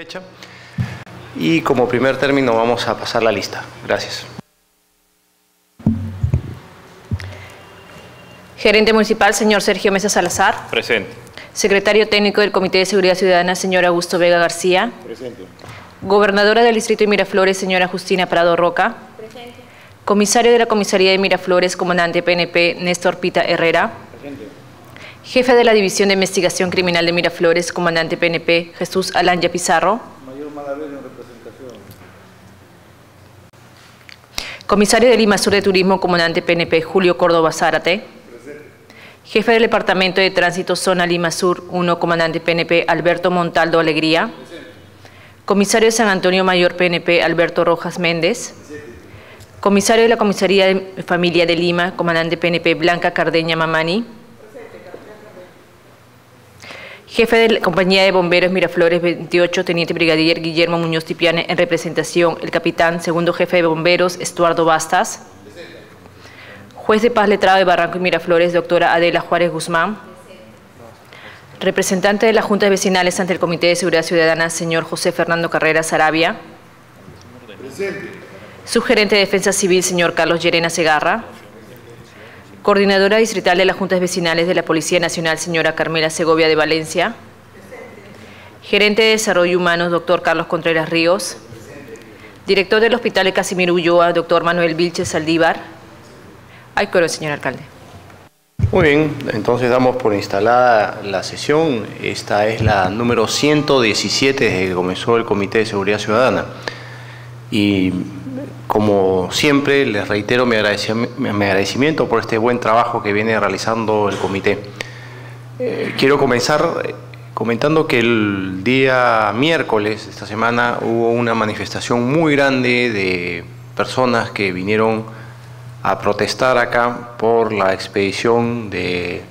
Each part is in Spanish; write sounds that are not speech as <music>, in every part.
fecha. Y como primer término vamos a pasar la lista. Gracias. Gerente Municipal, señor Sergio Mesa Salazar. Presente. Secretario Técnico del Comité de Seguridad Ciudadana, señor Augusto Vega García. Presente. Gobernadora del Distrito de Miraflores, señora Justina Prado Roca. Presente. Comisario de la Comisaría de Miraflores, comandante PNP, Néstor Pita Herrera. Jefe de la División de Investigación Criminal de Miraflores, comandante PNP, Jesús Alanya Pizarro. Comisario de Lima Sur de Turismo, comandante PNP, Julio Córdoba Zárate. Jefe del Departamento de Tránsito Zona Lima Sur 1, comandante PNP, Alberto Montaldo Alegría. Comisario de San Antonio Mayor PNP, Alberto Rojas Méndez. Comisario de la Comisaría de Familia de Lima, comandante PNP, Blanca Cardeña Mamani. Jefe de la Compañía de Bomberos Miraflores 28, Teniente Brigadier Guillermo Muñoz Tipiane, en representación, el capitán, segundo jefe de bomberos, Estuardo Bastas. Juez de paz letrado de Barranco y Miraflores, doctora Adela Juárez Guzmán. Representante de las juntas vecinales ante el Comité de Seguridad Ciudadana, señor José Fernando Carreras Arabia. Subgerente de Defensa Civil, señor Carlos Llerena Segarra. Coordinadora distrital de las juntas vecinales de la Policía Nacional, señora Carmela Segovia de Valencia. Gerente de Desarrollo Humano, doctor Carlos Contreras Ríos. Director del Hospital de Casimiro Ulloa, doctor Manuel Vilches Saldívar. Hay coro, señor alcalde. Muy bien, entonces damos por instalada la sesión. Esta es la número 117 desde que comenzó el Comité de Seguridad Ciudadana. Y como siempre, les reitero mi agradecimiento por este buen trabajo que viene realizando el comité. Eh, quiero comenzar eh, comentando que el día miércoles, esta semana, hubo una manifestación muy grande de personas que vinieron a protestar acá por la expedición de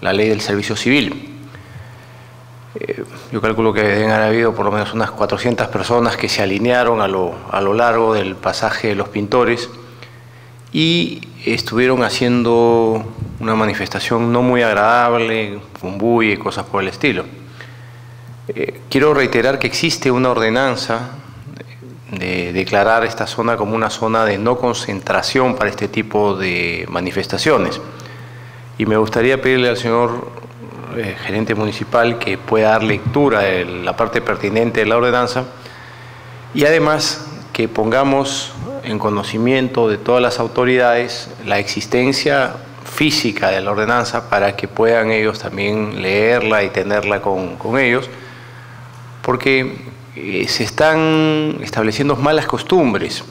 la ley del servicio civil. Eh, yo calculo que deben haber habido por lo menos unas 400 personas que se alinearon a lo, a lo largo del pasaje de los pintores y estuvieron haciendo una manifestación no muy agradable, fumbuy y cosas por el estilo. Eh, quiero reiterar que existe una ordenanza de declarar esta zona como una zona de no concentración para este tipo de manifestaciones. Y me gustaría pedirle al señor eh, gerente municipal que pueda dar lectura de la parte pertinente de la ordenanza y además que pongamos en conocimiento de todas las autoridades la existencia física de la ordenanza para que puedan ellos también leerla y tenerla con, ellos, porque eh, se están estableciendo malas costumbres.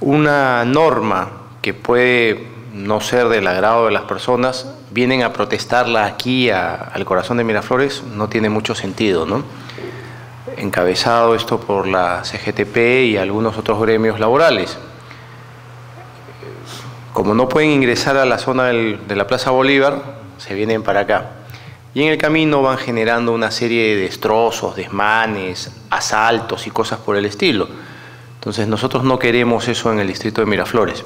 Una norma que puede no ser del agrado de las personas, vienen a protestarla aquí al corazón de Miraflores, no tiene mucho sentido, ¿no? Encabezado esto por la CGTP y algunos otros gremios laborales. Como no pueden ingresar a la zona de la Plaza Bolívar, se vienen para acá. Y en el camino van generando una serie de destrozos, desmanes, asaltos y cosas por el estilo. Entonces nosotros no queremos eso en el distrito de Miraflores.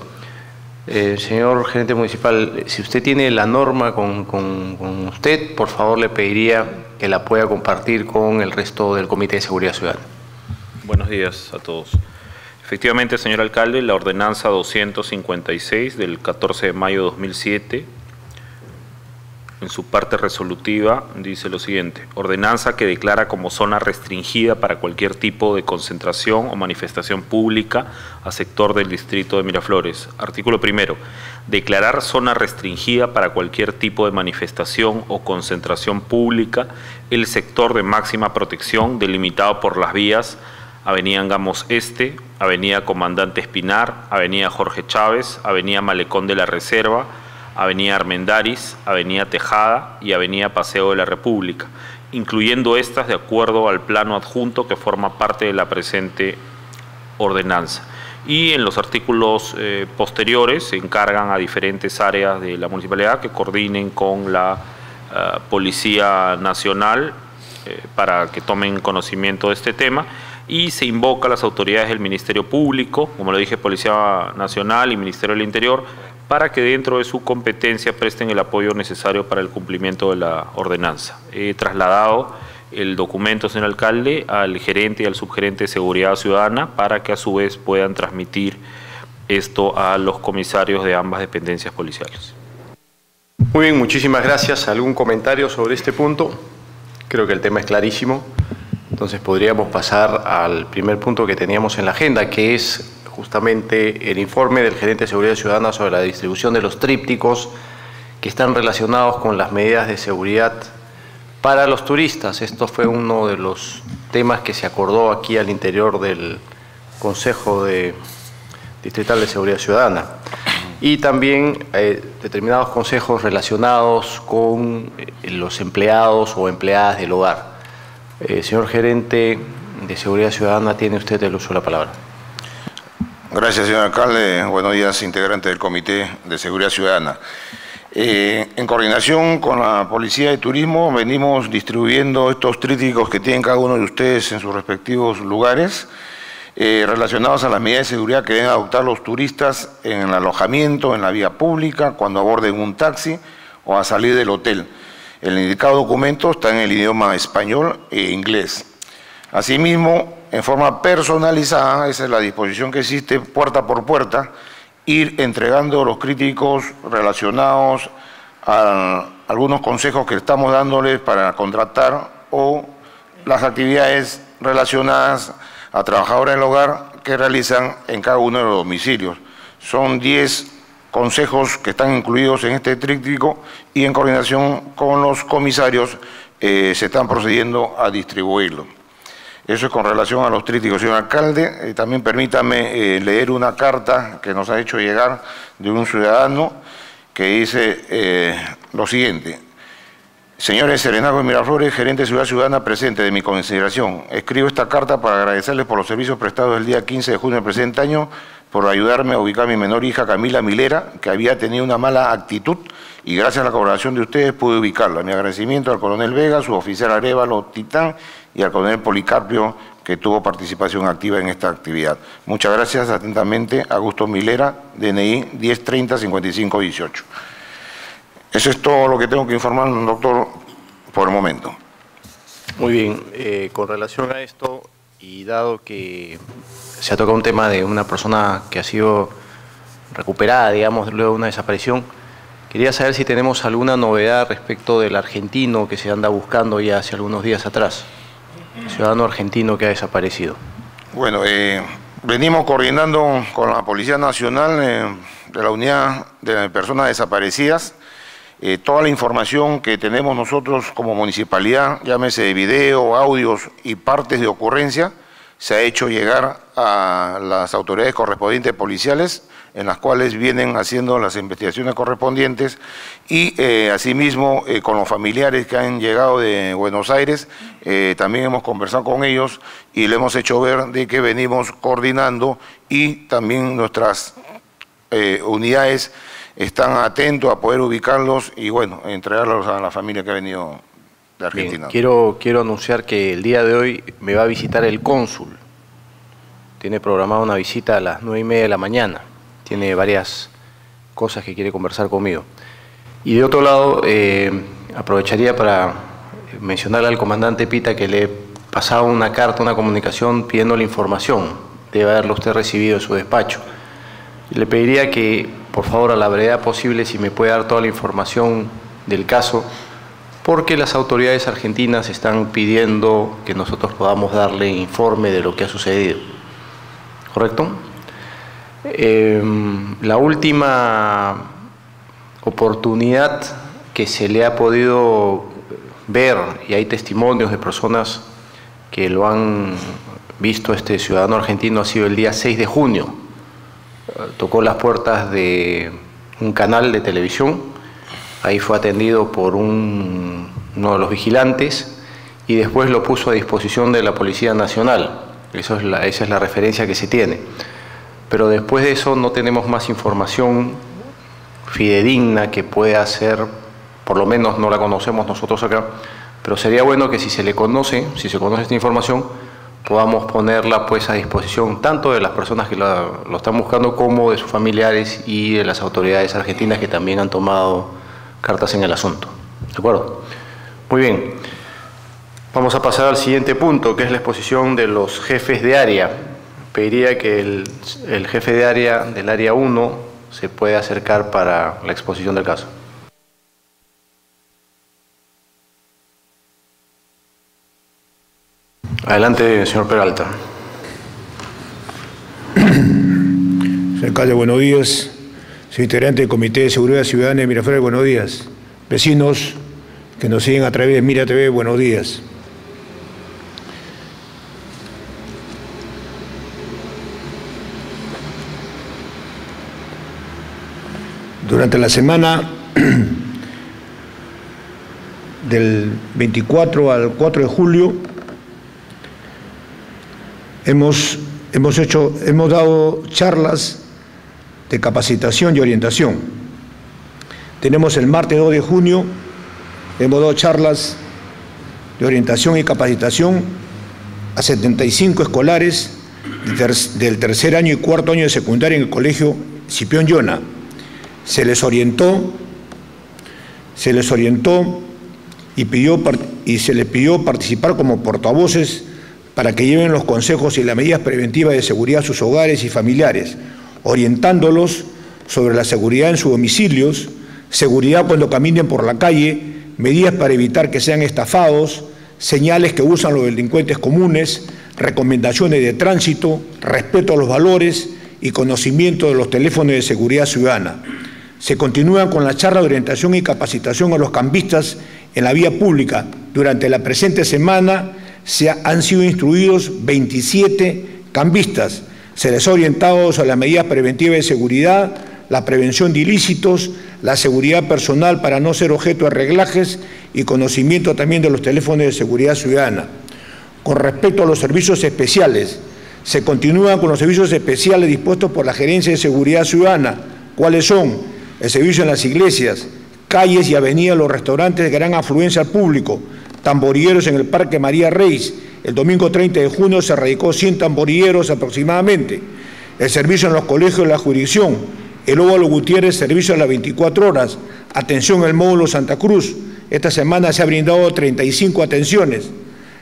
Eh, señor gerente municipal, si usted tiene la norma con, con, usted, por favor le pediría que la pueda compartir con el resto del Comité de Seguridad Ciudadana. Buenos días a todos. Efectivamente, señor alcalde, la ordenanza 256 del 14 de mayo de 2007 en su parte resolutiva dice lo siguiente, ordenanza que declara como zona restringida para cualquier tipo de concentración o manifestación pública a sector del distrito de Miraflores. Artículo primero, declarar zona restringida para cualquier tipo de manifestación o concentración pública el sector de máxima protección delimitado por las vías Avenida Angamos Este, Avenida Comandante Espinar, Avenida Jorge Chávez, Avenida Malecón de la Reserva, Avenida Armendaris, Avenida Tejada y Avenida Paseo de la República, incluyendo estas de acuerdo al plano adjunto que forma parte de la presente ordenanza. Y en los artículos eh, posteriores se encargan a diferentes áreas de la municipalidad que coordinen con la eh, Policía Nacional eh, para que tomen conocimiento de este tema y se invoca a las autoridades del Ministerio Público, como lo dije, Policía Nacional y Ministerio del Interior, para que dentro de su competencia presten el apoyo necesario para el cumplimiento de la ordenanza. He trasladado el documento, señor alcalde, al gerente y al subgerente de Seguridad Ciudadana para que a su vez puedan transmitir esto a los comisarios de ambas dependencias policiales. Muy bien, muchísimas gracias. ¿Algún comentario sobre este punto? Creo que el tema es clarísimo. Entonces podríamos pasar al primer punto que teníamos en la agenda, que es justamente el informe del gerente de Seguridad Ciudadana sobre la distribución de los trípticos que están relacionados con las medidas de seguridad para los turistas. Esto fue uno de los temas que se acordó aquí al interior del Consejo de Distrital de Seguridad Ciudadana. Y también eh, determinados consejos relacionados con eh, los empleados o empleadas del hogar. Eh, señor gerente de Seguridad Ciudadana, tiene usted el uso de la palabra. Gracias, señor alcalde. Buenos días, integrante del Comité de Seguridad Ciudadana. Eh, en coordinación con la Policía de Turismo venimos distribuyendo estos tríticos que tienen cada uno de ustedes en sus respectivos lugares eh, relacionados a las medidas de seguridad que deben adoptar los turistas en el alojamiento, en la vía pública, cuando aborden un taxi o a salir del hotel. El indicado documento está en el idioma español e inglés. Asimismo, en forma personalizada, esa es la disposición que existe puerta por puerta, ir entregando los críticos relacionados a algunos consejos que estamos dándoles para contratar o las actividades relacionadas a trabajadores del hogar que realizan en cada uno de los domicilios. Son 10 consejos que están incluidos en este tríptico y en coordinación con los comisarios eh, se están procediendo a distribuirlo. Eso es con relación a los tríticos. Señor alcalde, eh, también permítame eh, leer una carta que nos ha hecho llegar de un ciudadano que dice eh, lo siguiente. Señores Serenago y Miraflores, gerente de Ciudad Ciudadana presente de mi consideración. Escribo esta carta para agradecerles por los servicios prestados el día 15 de junio del presente año, por ayudarme a ubicar a mi menor hija Camila Milera, que había tenido una mala actitud y gracias a la colaboración de ustedes pude ubicarla. Mi agradecimiento al coronel Vega, su oficial Arevalo Titán y al coronel Policarpio, que tuvo participación activa en esta actividad. Muchas gracias, atentamente, Augusto Milera, DNI 1030-5518. Eso es todo lo que tengo que informar, doctor, por el momento. Muy bien, eh, con relación a esto, y dado que se ha tocado un tema de una persona que ha sido recuperada, digamos, luego de una desaparición, quería saber si tenemos alguna novedad respecto del argentino que se anda buscando ya hace algunos días atrás ciudadano argentino que ha desaparecido? Bueno, eh, venimos coordinando con la Policía Nacional eh, de la Unidad de Personas Desaparecidas. Eh, toda la información que tenemos nosotros como municipalidad, llámese de video, audios y partes de ocurrencia, se ha hecho llegar a las autoridades correspondientes policiales en las cuales vienen haciendo las investigaciones correspondientes y eh, asimismo eh, con los familiares que han llegado de Buenos Aires, eh, también hemos conversado con ellos y le hemos hecho ver de que venimos coordinando y también nuestras unidades están atentos a poder ubicarlos y bueno, entregarlos a la familia que ha venido de Argentina. quiero, quiero anunciar que el día de hoy me va a visitar el cónsul. Tiene programada una visita a las nueve y media de la mañana tiene varias cosas que quiere conversar conmigo. Y de otro lado, eh, aprovecharía para mencionarle al comandante Pita que le he pasado una carta, una comunicación pidiendo la información. Debe haberlo usted recibido en su despacho. Le pediría que, por favor, a la brevedad posible, si me puede dar toda la información del caso, porque las autoridades argentinas están pidiendo que nosotros podamos darle informe de lo que ha sucedido. ¿Correcto? Em, la última oportunidad que se le ha podido ver, y hay testimonios de personas que lo han visto este ciudadano argentino, ha sido el día 6 de junio. Tocó las puertas de un canal de televisión, ahí fue atendido por uno de los vigilantes y después lo puso a disposición de la Policía Nacional. Eso es la, esa es la referencia que se tiene pero después de eso no tenemos más información fidedigna que pueda ser, por lo menos no la conocemos nosotros acá, pero sería bueno que si se le conoce, si se conoce esta información, podamos ponerla pues a disposición tanto de las personas que lo están buscando como de sus familiares y de las autoridades argentinas que también han tomado cartas en el asunto. ¿De acuerdo? Muy bien. Vamos a pasar al siguiente punto, que es la exposición de los jefes de área. Pediría que el, jefe de área del área 1 se pueda acercar para la exposición del caso. Adelante, señor Peralta. <clears throat> Señor alcalde, buenos días. Soy integrante del Comité de Seguridad Ciudadana de Miraflores, buenos días. Vecinos que nos siguen a través de Mira TV, buenos días. Durante la semana <clears throat> del 24 al 4 de julio hemos, hemos, hecho, hemos dado charlas de capacitación y orientación. Tenemos el martes 2 de junio, hemos dado charlas de orientación y capacitación a 75 escolares del tercer año y cuarto año de secundaria en el colegio Cipión Yona se les orientó, se les orientó y, pidió, y se les pidió participar como portavoces para que lleven los consejos y las medidas preventivas de seguridad a sus hogares y familiares, orientándolos sobre la seguridad en sus domicilios, seguridad cuando caminen por la calle, medidas para evitar que sean estafados, señales que usan los delincuentes comunes, recomendaciones de tránsito, respeto a los valores y conocimiento de los teléfonos de seguridad ciudadana. Se continúa con la charla de orientación y capacitación a los cambistas en la vía pública. Durante la presente semana se han sido instruidos 27 cambistas. Se les ha orientado sobre las medidas preventivas de seguridad, la prevención de ilícitos, la seguridad personal para no ser objeto de reglajes y conocimiento también de los teléfonos de seguridad ciudadana. Con respecto a los servicios especiales, se continúa con los servicios especiales dispuestos por la Gerencia de Seguridad Ciudadana. ¿Cuáles son? El servicio en las iglesias, calles y avenidas, los restaurantes de gran afluencia al público, tamborilleros en el Parque María Reis. El domingo 30 de junio se radicó 100 tamborilleros aproximadamente. El servicio en los colegios de la jurisdicción, el Óvalo Gutiérrez, servicio a las 24 horas. Atención al módulo Santa Cruz. Esta semana se ha brindado 35 atenciones.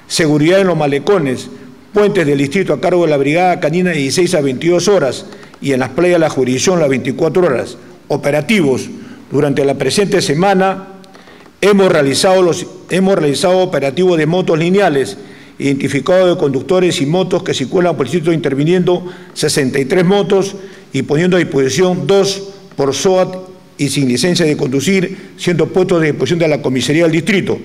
Seguridad en los malecones, puentes del distrito a cargo de la Brigada Canina de 16 a 22 horas y en las playas de la jurisdicción las 24 horas operativos. Durante la presente semana hemos realizado, los, hemos realizado operativos de motos lineales, identificado de conductores y motos que circulan por el sitio interviniendo 63 motos y poniendo a disposición dos por SOAT y sin licencia de conducir, siendo puestos a disposición de la comisaría del distrito.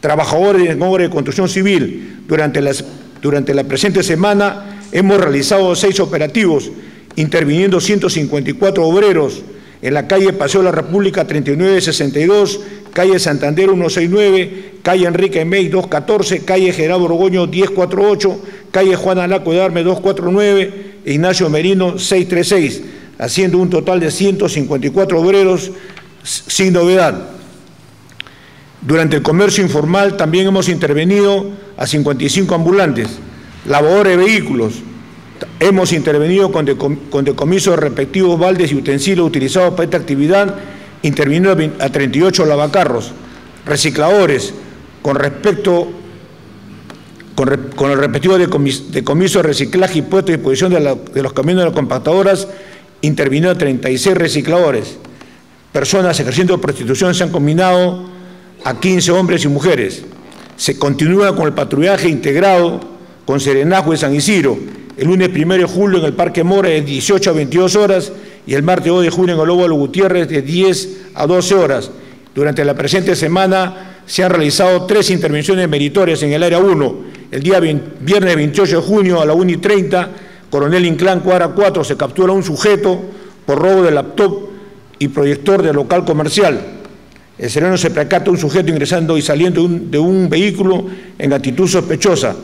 Trabajadores en obra de construcción civil, durante, las, durante la presente semana hemos realizado seis operativos, interviniendo 154 obreros, en la calle Paseo de la República 3962, calle Santander 169, calle Enrique May 214, calle Gerardo Orgoño 1048, calle Juana Laco de Arme 249, Ignacio Merino 636, haciendo un total de 154 obreros sin novedad. Durante el comercio informal también hemos intervenido a 55 ambulantes, lavadores de vehículos, Hemos intervenido con, decomiso de respectivos baldes y utensilios utilizados para esta actividad, interviniendo a 38 lavacarros, recicladores, con respecto con, el respectivo decomiso de reciclaje y puesto a disposición de, los camiones de las compactadoras, interviniendo a 36 recicladores. Personas ejerciendo prostitución se han combinado a 15 hombres y mujeres. Se continúa con el patrullaje integrado con Serenazgo de San Isidro el lunes 1 de julio en el Parque Mora de 18 a 22 horas y el martes 2 de junio en el Lobo de Gutiérrez de 10 a 12 horas. Durante la presente semana se han realizado tres intervenciones meritorias en el área 1. El día viernes 28 de junio a la 1 y 30, Coronel Inclán Cuadra 4 se captura un sujeto por robo de laptop y proyector de local comercial. El sereno se percata un sujeto ingresando y saliendo de un, de un vehículo en actitud sospechosa.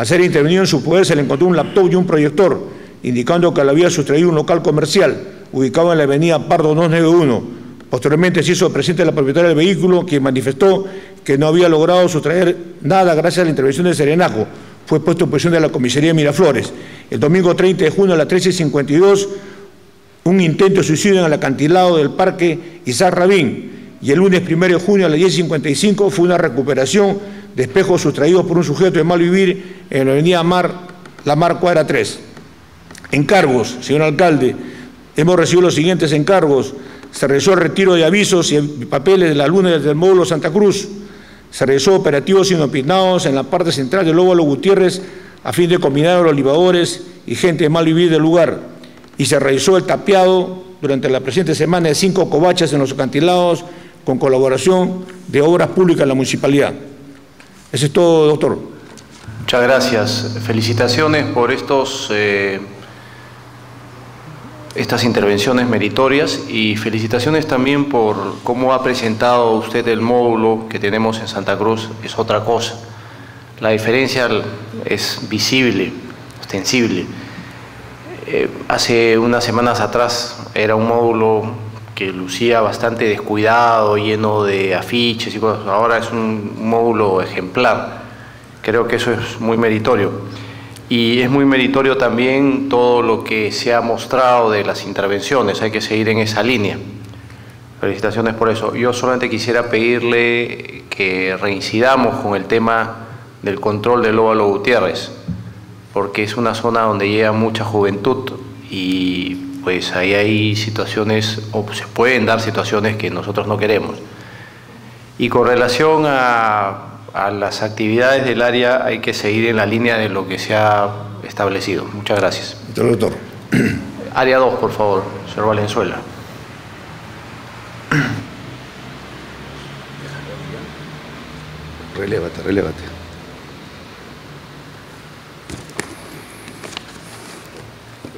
Al ser intervenido en su poder se le encontró un laptop y un proyector, indicando que le había sustraído un local comercial ubicado en la avenida Pardo 291. Posteriormente se hizo presente la propietaria del vehículo, quien manifestó que no había logrado sustraer nada gracias a la intervención de Serenajo. Fue puesto en posición de la comisaría Miraflores. El domingo 30 de junio a las 13.52, un intento de suicidio en el acantilado del Parque Isaac Rabín. Y el lunes 1 de junio a las 10.55 fue una recuperación de espejos sustraídos por un sujeto de mal vivir en la avenida Mar, La Mar Cuadra 3. Encargos, señor alcalde, hemos recibido los siguientes encargos. Se realizó el retiro de avisos y papeles de la luna del módulo Santa Cruz. Se realizó operativos inopinados en la parte central del Óvalo Gutiérrez a fin de combinar a los libadores y gente de mal vivir del lugar. Y se realizó el tapeado durante la presente semana de cinco covachas en los acantilados con colaboración de obras públicas de la municipalidad. Eso es todo, doctor. Muchas gracias. Felicitaciones por estos, eh, estas intervenciones meritorias y felicitaciones también por cómo ha presentado usted el módulo que tenemos en Santa Cruz. Es otra cosa. La diferencia es visible, ostensible. Eh, hace unas semanas atrás era un módulo que lucía bastante descuidado, lleno de afiches y cosas. Ahora es un módulo ejemplar. Creo que eso es muy meritorio. Y es muy meritorio también todo lo que se ha mostrado de las intervenciones. Hay que seguir en esa línea. Felicitaciones por eso. Yo solamente quisiera pedirle que reincidamos con el tema del control del óvalo Gutiérrez, porque es una zona donde llega mucha juventud y pues ahí hay situaciones, o se pueden dar situaciones que nosotros no queremos. Y con relación a, las actividades del área, hay que seguir en la línea de lo que se ha establecido. Muchas gracias. Doctor. Área 2, por favor, señor Valenzuela. Relévate, relévate.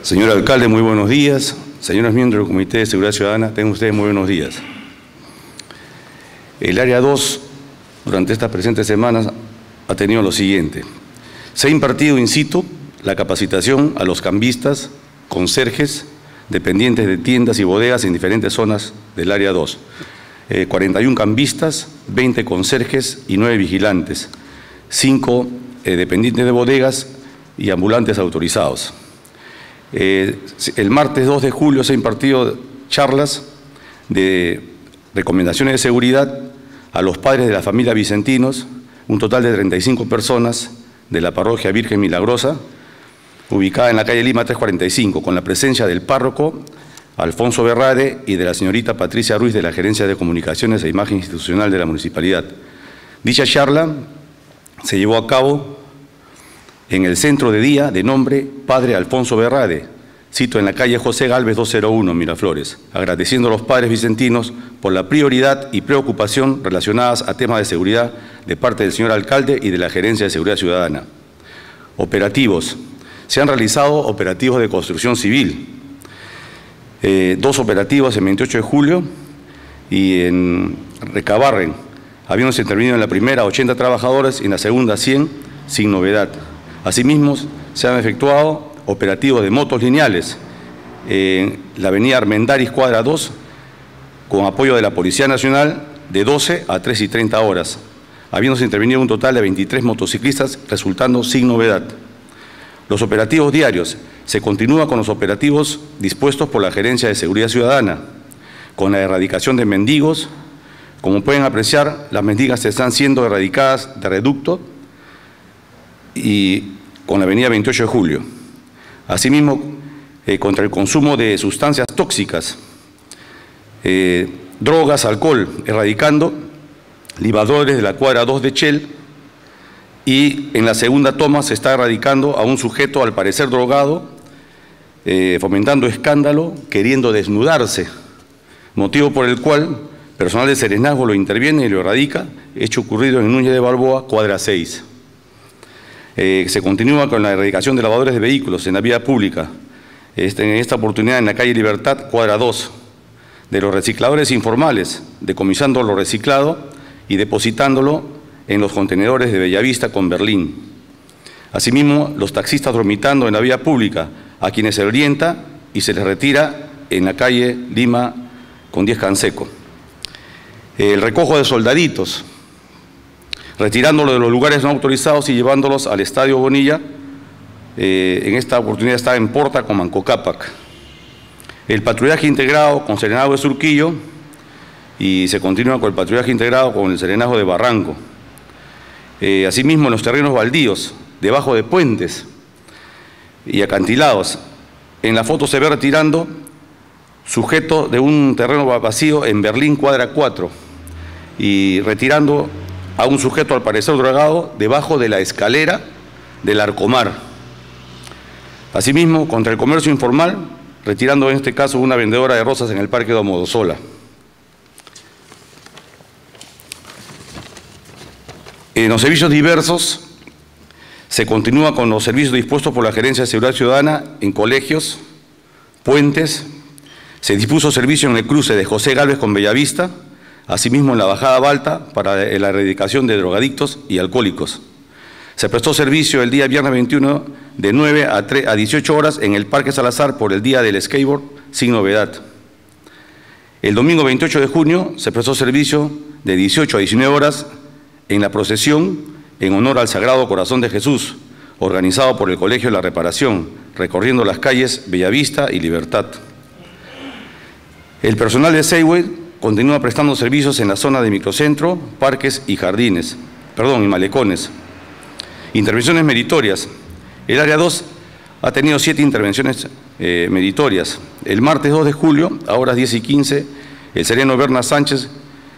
Señor alcalde, muy buenos días. Señores miembros del Comité de Seguridad Ciudadana, tengan ustedes muy buenos días. El área 2, durante estas presentes semanas, ha tenido lo siguiente. Se ha impartido in situ la capacitación a los cambistas, conserjes, dependientes de tiendas y bodegas en diferentes zonas del área 2. 41 eh, cambistas, 20 conserjes y 9 vigilantes, 5 eh, dependientes de bodegas y ambulantes autorizados. Eh, el martes 2 de julio se han impartido charlas de recomendaciones de seguridad a los padres de la familia Vicentinos, un total de 35 personas de la parroquia Virgen Milagrosa, ubicada en la calle Lima 345, con la presencia del párroco Alfonso Berrade y de la señorita Patricia Ruiz de la Gerencia de Comunicaciones e Imagen Institucional de la Municipalidad. Dicha charla se llevó a cabo en el centro de día de nombre Padre Alfonso Berrade, cito en la calle José Galvez 201, Miraflores, agradeciendo a los padres vicentinos por la prioridad y preocupación relacionadas a temas de seguridad de parte del señor alcalde y de la Gerencia de Seguridad Ciudadana. Operativos. Se han realizado operativos de construcción civil. Eh, dos operativos el 28 de julio y en Recabarren. Habíamos intervenido en la primera 80 trabajadores y en la segunda 100 sin novedad. Asimismo, se han efectuado operativos de motos lineales en la avenida Armendaris Cuadra 2, con apoyo de la Policía Nacional, de 12 a 3 y 30 horas, habiéndose intervenido un total de 23 motociclistas, resultando sin novedad. Los operativos diarios. Se continúa con los operativos dispuestos por la Gerencia de Seguridad Ciudadana, con la erradicación de mendigos. Como pueden apreciar, las mendigas están siendo erradicadas de reducto y con la avenida 28 de Julio. Asimismo, eh, contra el consumo de sustancias tóxicas, eh, drogas, alcohol, erradicando libadores de la cuadra 2 de Chel y en la segunda toma se está erradicando a un sujeto al parecer drogado, eh, fomentando escándalo, queriendo desnudarse, motivo por el cual personal de Serenazgo lo interviene y lo erradica, hecho ocurrido en Núñez de Balboa, cuadra 6. Eh, se continúa con la erradicación de lavadores de vehículos en la vía pública. Este, en esta oportunidad en la calle Libertad, cuadra 2, de los recicladores informales, decomisando lo reciclado y depositándolo en los contenedores de Bellavista con Berlín. Asimismo, los taxistas dormitando en la vía pública, a quienes se orienta y se les retira en la calle Lima con 10 Canseco. El recojo de soldaditos, retirándolo de los lugares no autorizados y llevándolos al Estadio Bonilla. Eh, en esta oportunidad está en Porta con Mancocapac. El patrullaje integrado con Serenazgo de Surquillo y se continúa con el patrullaje integrado con el Serenazgo de Barranco. Eh, asimismo, en los terrenos baldíos, debajo de puentes y acantilados. En la foto se ve retirando sujeto de un terreno vacío en Berlín, cuadra 4, y retirando a un sujeto al parecer drogado debajo de la escalera del Arcomar. Asimismo, contra el comercio informal, retirando en este caso una vendedora de rosas en el Parque Domodosola. En los servicios diversos se continúa con los servicios dispuestos por la Gerencia de Seguridad Ciudadana en colegios, puentes, se dispuso servicio en el cruce de José Gálvez con Bellavista, asimismo en la Bajada Balta para la erradicación de drogadictos y alcohólicos. Se prestó servicio el día viernes 21 de 9 a, 3, a 18 horas en el Parque Salazar por el Día del Skateboard, sin novedad. El domingo 28 de junio se prestó servicio de 18 a 19 horas en la procesión en honor al Sagrado Corazón de Jesús, organizado por el Colegio de la Reparación, recorriendo las calles Bellavista y Libertad. El personal de Seyway continúa prestando servicios en la zona de microcentro, parques y jardines, perdón, y malecones. Intervenciones meritorias. El área 2 ha tenido siete intervenciones eh, meritorias. El martes 2 de julio, a horas 10 y 15, el sereno Berna Sánchez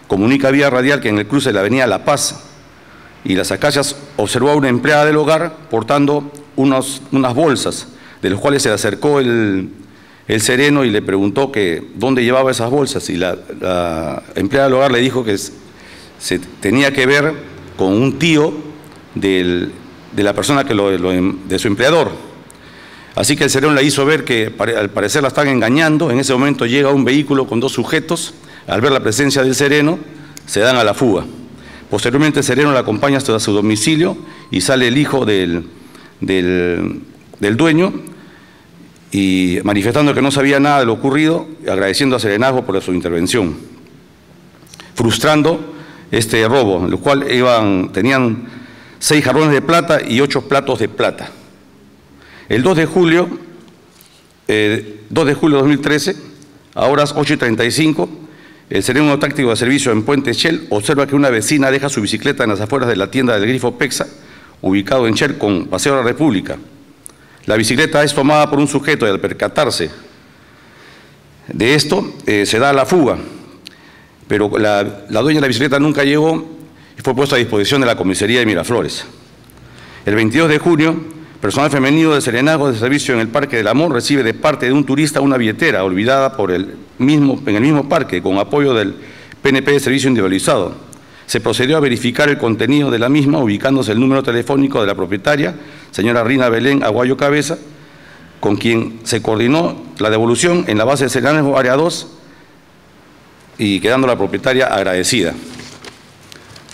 comunica vía radial que en el cruce de la avenida La Paz y las Acacias observó a una empleada del hogar portando unas bolsas, de las cuales se le acercó el, sereno y le preguntó que dónde llevaba esas bolsas y la, empleada del hogar le dijo que se tenía que ver con un tío de la persona que lo, de su empleador. Así que el sereno le hizo ver que al parecer la están engañando. En ese momento llega un vehículo con dos sujetos al ver la presencia del sereno, se dan a la fuga. Posteriormente, el sereno la acompaña hasta su domicilio y sale el hijo del, dueño y manifestando que no sabía nada de lo ocurrido, agradeciendo a Serenazgo por su intervención, frustrando este robo, en el cual iban, tenían seis jarrones de plata y ocho platos de plata. El 2 de julio, 2 eh, de julio de 2013, a horas 8 y 35, el sereno táctico de servicio en Puente Shell observa que una vecina deja su bicicleta en las afueras de la tienda del Grifo Pexa, ubicado en Shell con Paseo de la República. La bicicleta es tomada por un sujeto y al percatarse de esto eh, se da la fuga, pero la, dueña de la bicicleta nunca llegó y fue puesta a disposición de la comisaría de Miraflores. El 22 de junio, Personal femenino de Serenazgo de servicio en el Parque del Amor recibe de parte de un turista una billetera olvidada por el mismo, en el mismo parque con apoyo del PNP de Servicio Individualizado. Se procedió a verificar el contenido de la misma ubicándose el número telefónico de la propietaria, señora Rina Belén Aguayo Cabeza, con quien se coordinó la devolución en la base de Serenazgo Área 2 y quedando la propietaria agradecida.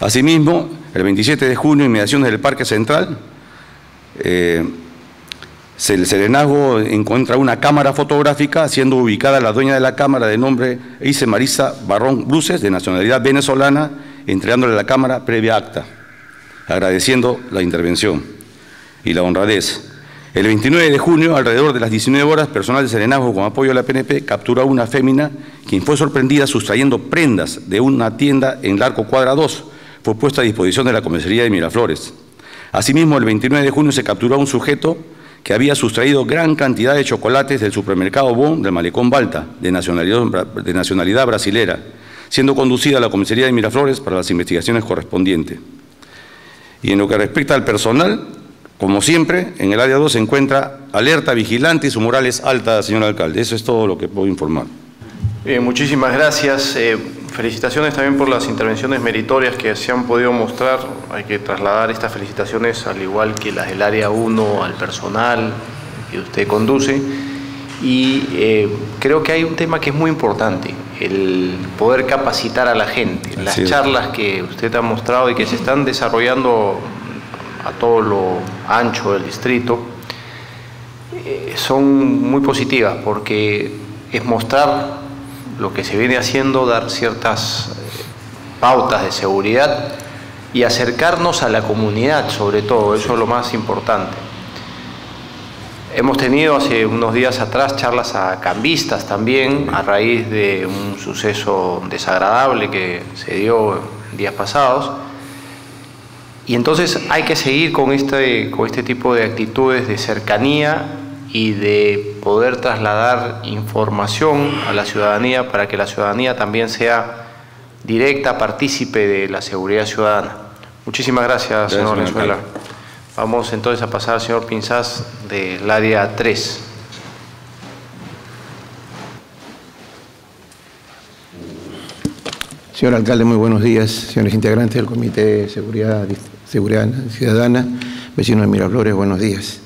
Asimismo, el 27 de junio, inmediaciones del Parque Central, eh, el Serenazgo encuentra una cámara fotográfica siendo ubicada la dueña de la cámara de nombre Ice Marisa Barrón Bruces, de nacionalidad venezolana, entregándole la cámara previa acta, agradeciendo la intervención y la honradez. El 29 de junio, alrededor de las 19 horas, personal de Serenazgo con apoyo de la PNP capturó a una fémina quien fue sorprendida sustrayendo prendas de una tienda en arco cuadra 2. Fue puesta a disposición de la comisaría de Miraflores. Asimismo, el 29 de junio se capturó a un sujeto que había sustraído gran cantidad de chocolates del supermercado Bon del Malecón Balta, de nacionalidad, de brasilera, siendo conducida a la comisaría de Miraflores para las investigaciones correspondientes. Y en lo que respecta al personal, como siempre, en el área 2 se encuentra alerta, vigilante y su moral es alta, señor alcalde. Eso es todo lo que puedo informar. Bien, muchísimas gracias. Eh, felicitaciones también por las intervenciones meritorias que se han podido mostrar. Hay que trasladar estas felicitaciones, al igual que las del área 1, al personal que usted conduce. Y eh, creo que hay un tema que es muy importante, el poder capacitar a la gente. Las charlas que usted ha mostrado y que se están desarrollando a todo lo ancho del distrito eh, son muy positivas porque es mostrar lo que se viene haciendo, dar ciertas eh, pautas de seguridad y acercarnos a la comunidad, sobre todo, eso es lo más importante. Hemos tenido hace unos días atrás charlas a cambistas también, a raíz de un suceso desagradable que se dio días pasados. Y entonces hay que seguir con este, con este tipo de actitudes de cercanía y de poder trasladar información a la ciudadanía para que la ciudadanía también sea directa, partícipe de la seguridad ciudadana. Muchísimas gracias, señor Venezuela. Vamos entonces a pasar al señor Pinzás del área 3. Señor alcalde, muy buenos días. Señores integrantes del Comité de Seguridad, Seguridad Ciudadana, vecinos de Miraflores, buenos días.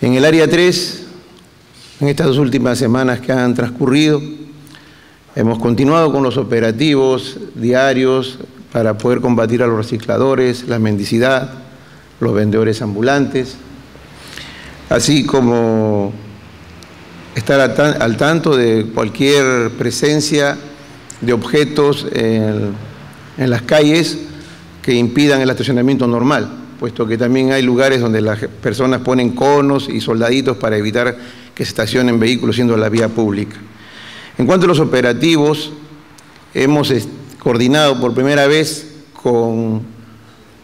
En el área 3, en estas dos últimas semanas que han transcurrido, hemos continuado con los operativos diarios para poder combatir a los recicladores, la mendicidad, los vendedores ambulantes, así como estar al tanto de cualquier presencia de objetos en, las calles que impidan el estacionamiento normal, puesto que también hay lugares donde las personas ponen conos y soldaditos para evitar que se estacionen vehículos siendo la vía pública. En cuanto a los operativos, hemos coordinado por primera vez con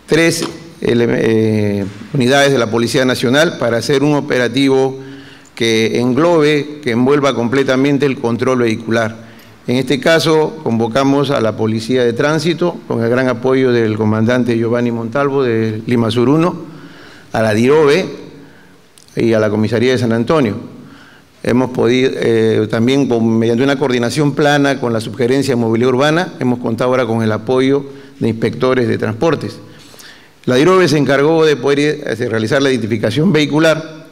tres eh, unidades de la Policía Nacional para hacer un operativo que englobe, que envuelva completamente el control vehicular. En este caso, convocamos a la Policía de Tránsito, con el gran apoyo del comandante Giovanni Montalvo de Lima Sur 1, a la DIROBE y a la Comisaría de San Antonio. Hemos podido, eh, también mediante una coordinación plana con la Subgerencia de Movilidad Urbana, hemos contado ahora con el apoyo de inspectores de transportes. La DIROBE se encargó de poder eh, realizar la identificación vehicular,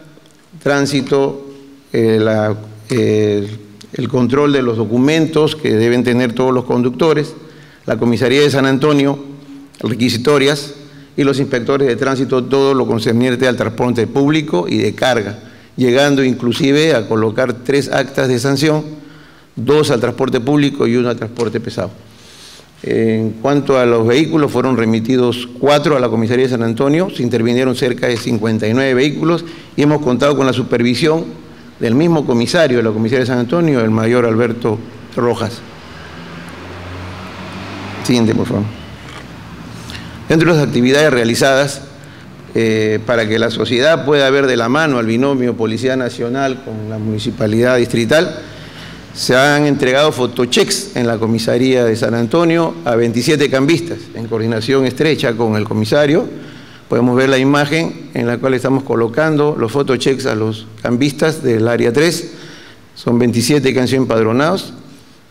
tránsito, eh, la el control de los documentos que deben tener todos los conductores, la Comisaría de San Antonio, requisitorias y los inspectores de tránsito, todo lo concerniente al transporte público y de carga, llegando inclusive a colocar tres actas de sanción, dos al transporte público y uno al transporte pesado. En cuanto a los vehículos, fueron remitidos cuatro a la Comisaría de San Antonio, se intervinieron cerca de 59 vehículos y hemos contado con la supervisión del mismo comisario de la comisaría de San Antonio, el mayor Alberto Rojas. Siguiente, por favor. Dentro de las actividades realizadas eh, para que la sociedad pueda ver de la mano al binomio Policía Nacional con la Municipalidad Distrital, se han entregado fotochecks en la comisaría de San Antonio a 27 cambistas, en coordinación estrecha con el comisario, Podemos ver la imagen en la cual estamos colocando los photochecks a los cambistas del área 3. Son 27 que han sido empadronados.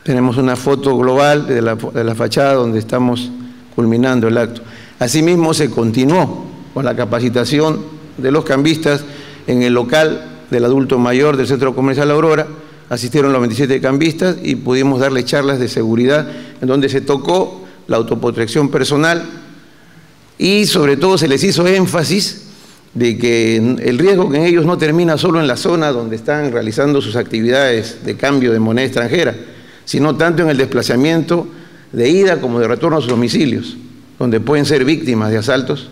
Tenemos una foto global de la, de la fachada donde estamos culminando el acto. Asimismo, se continuó con la capacitación de los cambistas en el local del adulto mayor del Centro Comercial Aurora. Asistieron los 27 cambistas y pudimos darle charlas de seguridad en donde se tocó la autoprotección personal, y sobre todo se les hizo énfasis de que el riesgo en ellos no termina solo en la zona donde están realizando sus actividades de cambio de moneda extranjera, sino tanto en el desplazamiento de ida como de retorno a sus domicilios, donde pueden ser víctimas de asaltos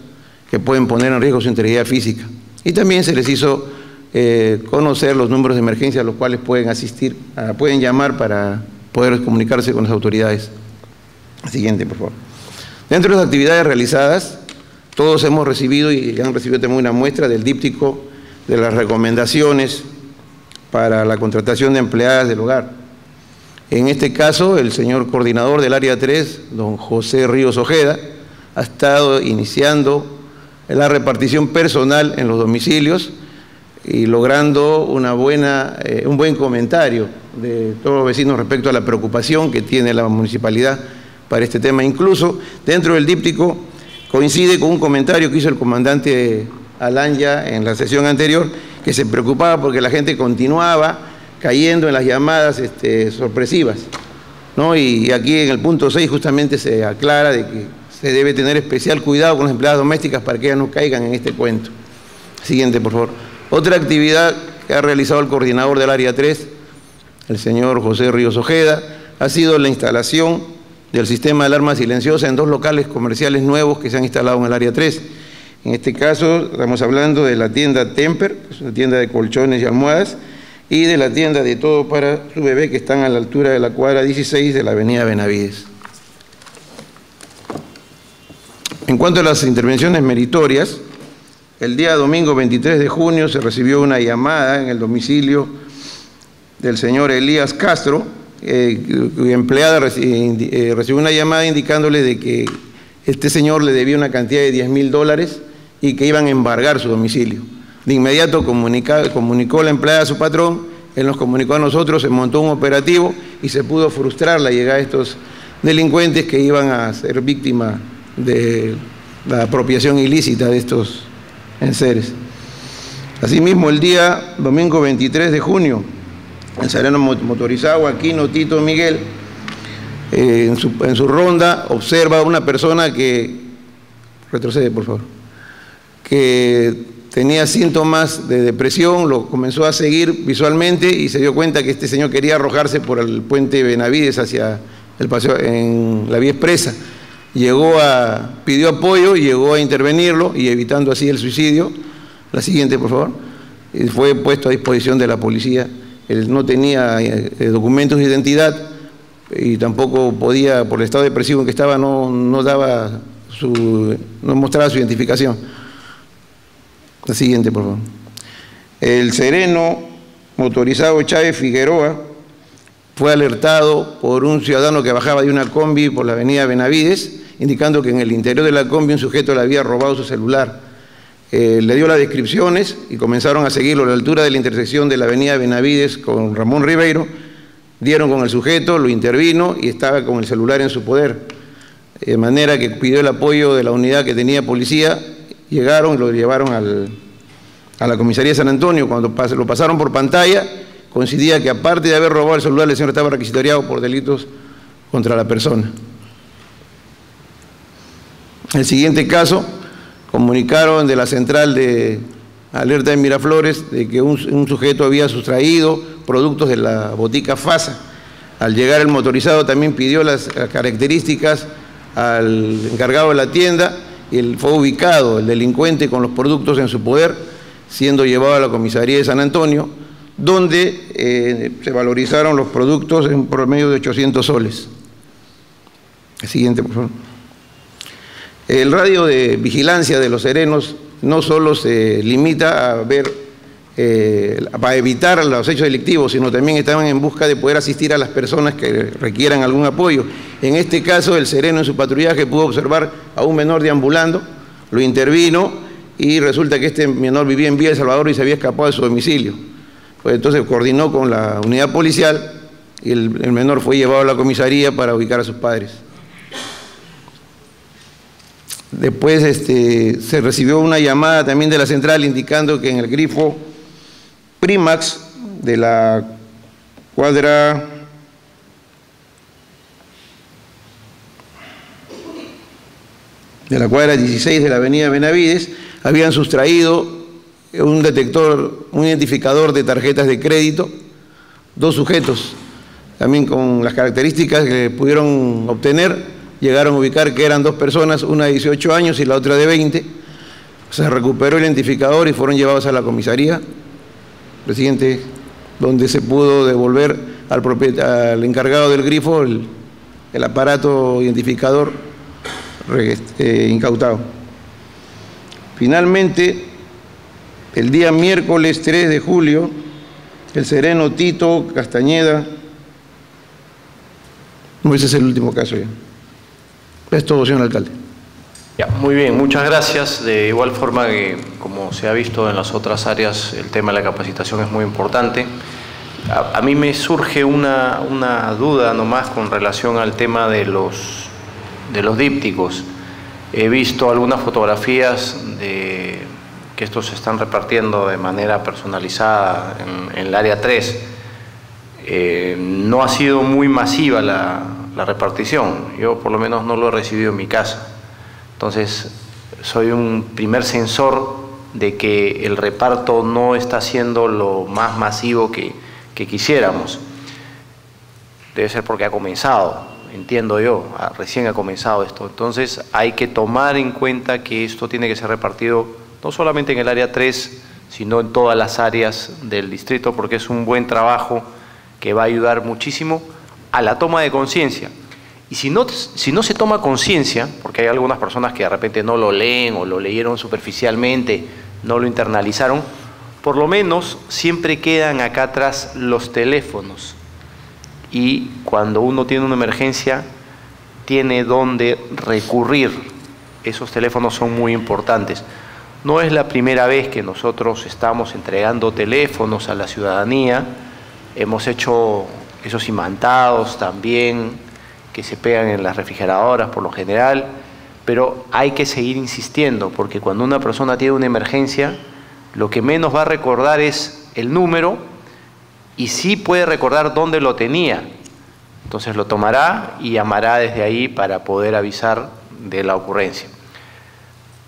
que pueden poner en riesgo su integridad física. Y también se les hizo eh, conocer los números de emergencia a los cuales pueden asistir, pueden llamar para poder comunicarse con las autoridades. Siguiente, por favor. Dentro de las actividades realizadas, todos hemos recibido y han recibido también una muestra del díptico de las recomendaciones para la contratación de empleadas del hogar. En este caso, el señor coordinador del área 3, don José Ríos Ojeda, ha estado iniciando la repartición personal en los domicilios y logrando una buena, eh, un buen comentario de todos los vecinos respecto a la preocupación que tiene la municipalidad para este tema. Incluso dentro del díptico coincide con un comentario que hizo el comandante Alanya en la sesión anterior, que se preocupaba porque la gente continuaba cayendo en las llamadas este, sorpresivas. ¿no? Y aquí en el punto 6 justamente se aclara de que se debe tener especial cuidado con las empleadas domésticas para que ellas no caigan en este cuento. Siguiente, por favor. Otra actividad que ha realizado el coordinador del área 3, el señor José Ríos Ojeda, ha sido la instalación del sistema de alarma silenciosa en dos locales comerciales nuevos que se han instalado en el área 3. En este caso estamos hablando de la tienda Temper, que es una tienda de colchones y almohadas, y de la tienda de todo para su bebé que están a la altura de la cuadra 16 de la avenida Benavides. En cuanto a las intervenciones meritorias, el día domingo 23 de junio se recibió una llamada en el domicilio del señor Elías Castro, eh, cuya empleada eh, recibió una llamada indicándole de que este señor le debía una cantidad de 10 mil dólares y que iban a embargar su domicilio. De inmediato comunicó la empleada a su patrón, él nos comunicó a nosotros, se montó un operativo y se pudo frustrar la llegada de estos delincuentes que iban a ser víctimas de la apropiación ilícita de estos enseres. Asimismo, el día domingo 23 de junio, el sereno motorizado Aquino Tito Miguel, eh, en, su, en, su, ronda observa a una persona que, retrocede por favor, que tenía síntomas de depresión, lo comenzó a seguir visualmente y se dio cuenta que este señor quería arrojarse por el puente Benavides hacia el paseo en la vía expresa. Llegó a, pidió apoyo, llegó a intervenirlo y evitando así el suicidio. La siguiente, por favor. Fue puesto a disposición de la policía. Él no tenía eh, documentos de identidad y tampoco podía, por el estado depresivo en que estaba, no, no daba su, no mostraba su identificación. La siguiente, por favor. El sereno motorizado Chávez Figueroa fue alertado por un ciudadano que bajaba de una combi por la avenida Benavides indicando que en el interior de la combi un sujeto le había robado su celular. Eh, le dio las descripciones y comenzaron a seguirlo a la altura de la intersección de la avenida Benavides con Ramón Ribeiro. Dieron con el sujeto, lo intervino y estaba con el celular en su poder. De manera que pidió el apoyo de la unidad que tenía policía, llegaron y lo llevaron a la comisaría de San Antonio. Cuando lo pasaron por pantalla, coincidía que aparte de haber robado el celular, el señor estaba requisitoriado por delitos contra la persona. El siguiente caso, comunicaron de la central de alerta de Miraflores de que un, sujeto había sustraído productos de la botica FASA. Al llegar el motorizado también pidió las, características al encargado de la tienda y él fue ubicado el delincuente con los productos en su poder, siendo llevado a la comisaría de San Antonio, donde eh, se valorizaron los productos en promedio de 800 soles. Siguiente, por favor. El radio de vigilancia de los serenos no solo se limita a ver, eh, para evitar los hechos delictivos, sino también estaban en busca de poder asistir a las personas que requieran algún apoyo. En este caso, el sereno en su patrullaje pudo observar a un menor deambulando, lo intervino y resulta que este menor vivía en Vía El Salvador y se había escapado de su domicilio. Pues entonces coordinó con la unidad policial y el menor fue llevado a la comisaría para ubicar a sus padres. Después este, se recibió una llamada también de la central indicando que en el grifo Primax de la cuadra de la cuadra 16 de la avenida Benavides habían sustraído un detector, un identificador de tarjetas de crédito, dos sujetos, también con las características que pudieron obtener, llegaron a ubicar que eran dos personas, una de 18 años y la otra de 20. Se recuperó el identificador y fueron llevados a la comisaría, presidente, donde se pudo devolver al, encargado del grifo el, aparato identificador eh, incautado. Finalmente, el día miércoles 3 de julio, el sereno Tito Castañeda, no, ese es el último caso ya. Es todo, señor alcalde. muy bien, muchas gracias. De igual forma que, como se ha visto en las otras áreas, el tema de la capacitación es muy importante. A, mí me surge una, una, duda nomás con relación al tema de los, de los dípticos. He visto algunas fotografías de que estos se están repartiendo de manera personalizada en, el área 3. Eh, no ha sido muy masiva la, la repartición. Yo por lo menos no lo he recibido en mi casa. Entonces, soy un primer sensor de que el reparto no está siendo lo más masivo que, quisiéramos. Debe ser porque ha comenzado, entiendo yo, recién ha comenzado esto. Entonces hay que tomar en cuenta que esto tiene que ser repartido no solamente en el área 3, sino en todas las áreas del distrito, porque es un buen trabajo que va a ayudar muchísimo a la toma de conciencia. Y si no, si no se toma conciencia, porque hay algunas personas que de repente no lo leen o lo leyeron superficialmente, no lo internalizaron, por lo menos siempre quedan acá atrás los teléfonos. Y cuando uno tiene una emergencia, tiene dónde recurrir. Esos teléfonos son muy importantes. No es la primera vez que nosotros estamos entregando teléfonos a la ciudadanía. Hemos hecho esos imantados también que se pegan en las refrigeradoras por lo general, pero hay que seguir insistiendo porque cuando una persona tiene una emergencia, lo que menos va a recordar es el número y sí puede recordar dónde lo tenía. Entonces lo tomará y llamará desde ahí para poder avisar de la ocurrencia.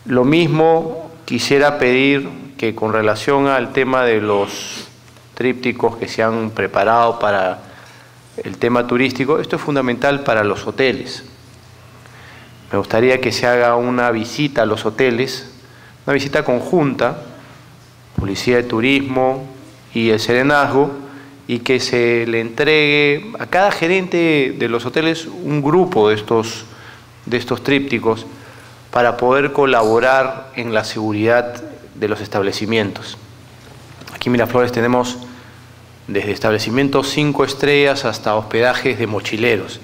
Lo mismo quisiera pedir que con relación al tema de los trípticos que se han preparado para el tema turístico, esto es fundamental para los hoteles. Me gustaría que se haga una visita a los hoteles, una visita conjunta, Policía de Turismo y el Serenazgo, y que se le entregue a cada gerente de los hoteles un grupo de estos, de estos trípticos para poder colaborar en la seguridad de los establecimientos. Aquí Miraflores tenemos desde establecimientos cinco estrellas hasta hospedajes de mochileros.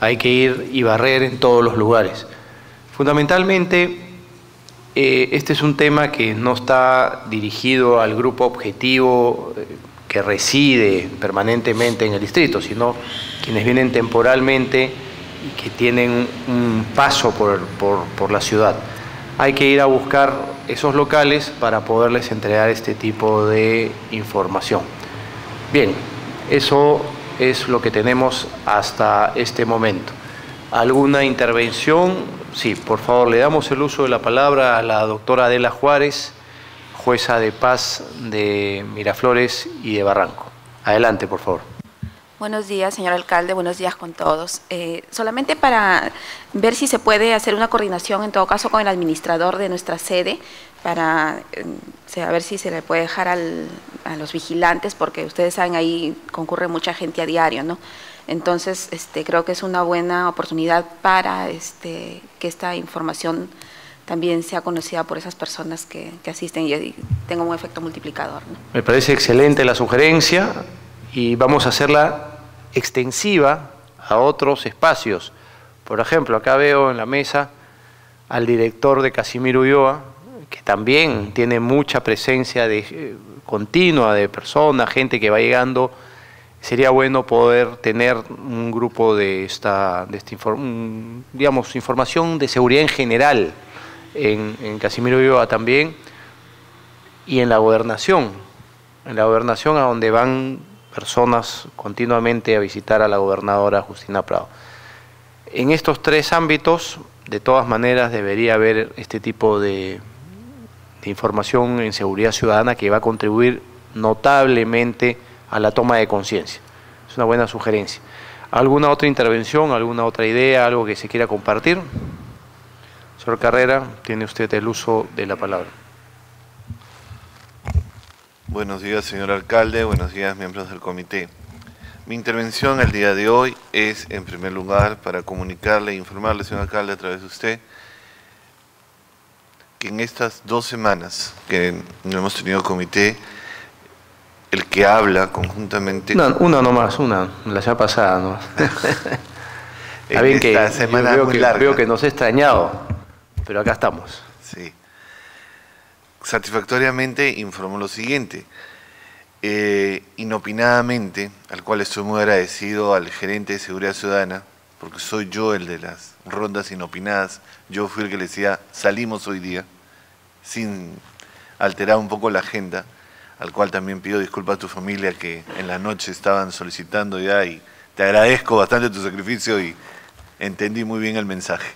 Hay que ir y barrer en todos los lugares. Fundamentalmente, eh, este es un tema que no está dirigido al grupo objetivo eh, que reside permanentemente en el distrito, sino quienes vienen temporalmente y que tienen un paso por, por la ciudad. Hay que ir a buscar esos locales para poderles entregar este tipo de información. Bien, eso es lo que tenemos hasta este momento. ¿Alguna intervención? Sí, por favor, le damos el uso de la palabra a la doctora Adela Juárez, jueza de paz de Miraflores y de Barranco. Adelante, por favor. Buenos días, señor alcalde, buenos días con todos. Eh, solamente para ver si se puede hacer una coordinación, en todo caso, con el administrador de nuestra sede, para eh, ver si se le puede dejar a los vigilantes, porque ustedes saben, ahí concurre mucha gente a diario, ¿no? Entonces, este, creo que es una buena oportunidad para este, que esta información también sea conocida por esas personas que, asisten y, tenga un efecto multiplicador. Me parece excelente la sugerencia y vamos a hacerla extensiva a otros espacios. Por ejemplo, acá veo en la mesa al director de Casimiro Ulloa, que también tiene mucha presencia de, eh, continua de personas, gente que va llegando. Sería bueno poder tener un grupo de esta, de digamos, información de seguridad en general en, en Casimiro Ulloa también y en la gobernación, en la gobernación a donde van personas continuamente a visitar a la gobernadora Justina Prado. En estos tres ámbitos, de todas maneras, debería haber este tipo de, información en seguridad ciudadana que va a contribuir notablemente a la toma de conciencia. Es una buena sugerencia. ¿Alguna otra intervención, alguna otra idea, algo que se quiera compartir? Señor Carrera, tiene usted el uso de la palabra. Buenos días, señor alcalde. Buenos días, miembros del comité. Mi intervención el día de hoy es, en primer lugar, para comunicarle e informarle, señor alcalde, a través de usted, que en estas dos semanas que no hemos tenido comité, el que habla conjuntamente... Una, una nomás, una, la semana pasada, ¿no? <laughs> <laughs> Está bien que, semana veo, que veo que nos he extrañado, pero acá estamos. Sí satisfactoriamente informó lo siguiente. Eh, inopinadamente, al cual estoy muy agradecido al gerente de Seguridad Ciudadana, porque soy yo el de las rondas inopinadas, yo fui el que le decía, salimos hoy día, sin alterar un poco la agenda, al cual también pido disculpas a tu familia que en la noche estaban solicitando ya y te agradezco bastante tu sacrificio y entendí muy bien el mensaje.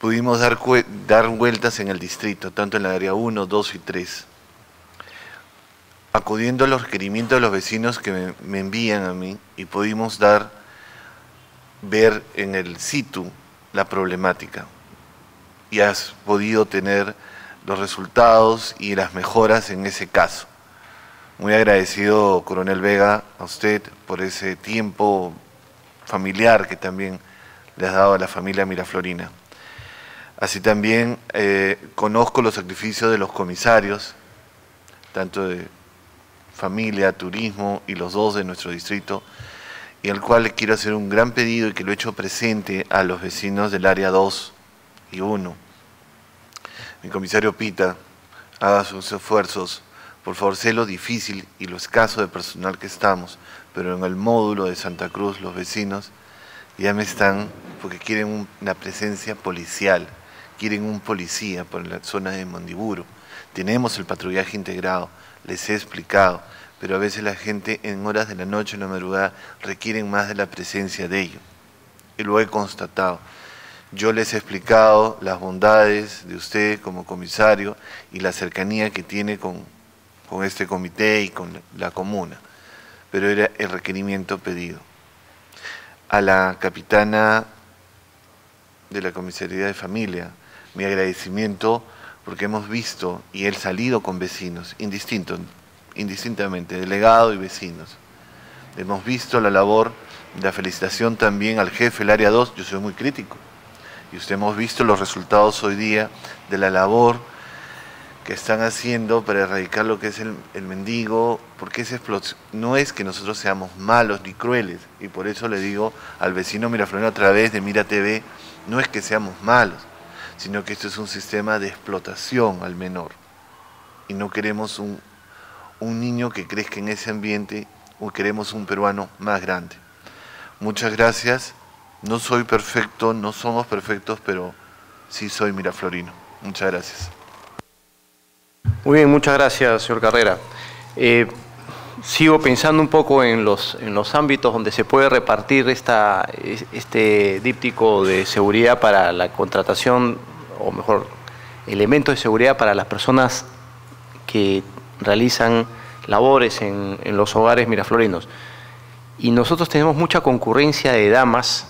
Pudimos dar, dar vueltas en el distrito, tanto en la área 1, 2 y 3, acudiendo a los requerimientos de los vecinos que me, envían a mí y pudimos dar, ver en el situ la problemática. Y has podido tener los resultados y las mejoras en ese caso. Muy agradecido, Coronel Vega, a usted por ese tiempo familiar que también le has dado a la familia Miraflorina. Así también eh, conozco los sacrificios de los comisarios, tanto de familia, turismo y los dos de nuestro distrito, y al cual le quiero hacer un gran pedido y que lo he hecho presente a los vecinos del área 2 y 1. Mi comisario Pita, haga sus esfuerzos, por favor, sé lo difícil y lo escaso de personal que estamos, pero en el módulo de Santa Cruz los vecinos ya me están, porque quieren una presencia policial, quieren un policía por la zona de Mondiburo. Tenemos el patrullaje integrado, les he explicado, pero a veces la gente en horas de la noche, en la madrugada, requieren más de la presencia de ellos. Y lo he constatado. Yo les he explicado las bondades de usted como comisario y la cercanía que tiene con, con este comité y con la comuna, pero era el requerimiento pedido. A la capitana de la comisaría de familia, mi agradecimiento porque hemos visto y él salido con vecinos, indistinto, indistintamente, delegado y vecinos. Hemos visto la labor, la felicitación también al jefe del área 2, yo soy muy crítico, y usted hemos visto los resultados hoy día de la labor que están haciendo para erradicar lo que es el, mendigo, porque ese no es que nosotros seamos malos ni crueles, y por eso le digo al vecino Miraflorino a través de Mira TV, no es que seamos malos, sino que esto es un sistema de explotación al menor. Y no queremos un, un niño que crezca en ese ambiente, o queremos un peruano más grande. Muchas gracias. No soy perfecto, no somos perfectos, pero sí soy miraflorino. Muchas gracias. Muy bien, muchas gracias, señor Carrera. Eh, sigo pensando un poco en los, en los ámbitos donde se puede repartir esta, este díptico de seguridad para la contratación, o mejor, elementos de seguridad para las personas que realizan labores en, los hogares miraflorinos. Y nosotros tenemos mucha concurrencia de damas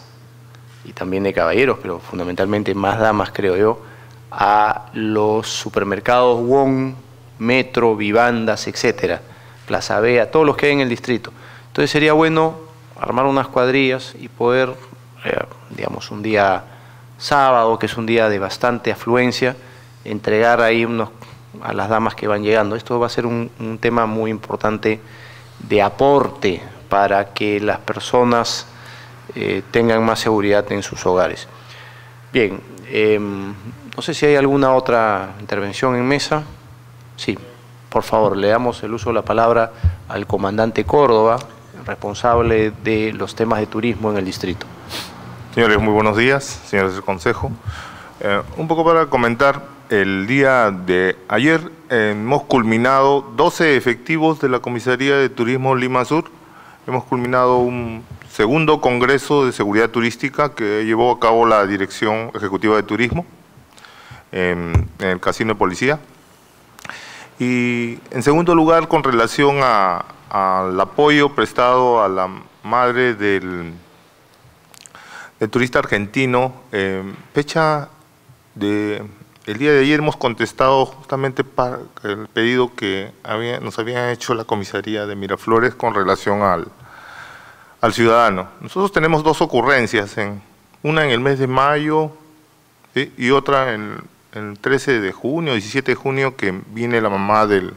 y también de caballeros, pero fundamentalmente más damas, creo yo, a los supermercados Wong, Metro, Vivandas, etcétera, Plaza B, a todos los que hay en el distrito. Entonces sería bueno armar unas cuadrillas y poder, eh, digamos, un día sábado, que es un día de bastante afluencia, entregar ahí unos a las damas que van llegando. Esto va a ser un, tema muy importante de aporte para que las personas eh, tengan más seguridad en sus hogares. Bien, em, no sé si hay alguna otra intervención en mesa. Sí, por favor, le damos el uso de la palabra al comandante Córdoba, responsable de los temas de turismo en el distrito. Señores, muy buenos días, señores del Consejo. Eh, un poco para comentar, el día de ayer hemos culminado 12 efectivos de la Comisaría de Turismo Lima Sur. Hemos culminado un segundo Congreso de Seguridad Turística que llevó a cabo la Dirección Ejecutiva de Turismo en, el Casino de Policía. Y en segundo lugar, con relación al apoyo prestado a la madre del, turista argentino, fecha de el día de ayer hemos contestado justamente el pedido que nos había hecho la comisaría de Miraflores con relación al, al ciudadano. Nosotros tenemos dos ocurrencias, en, una en el mes de mayo y otra en el 13 de junio, 17 de junio, que viene la mamá del,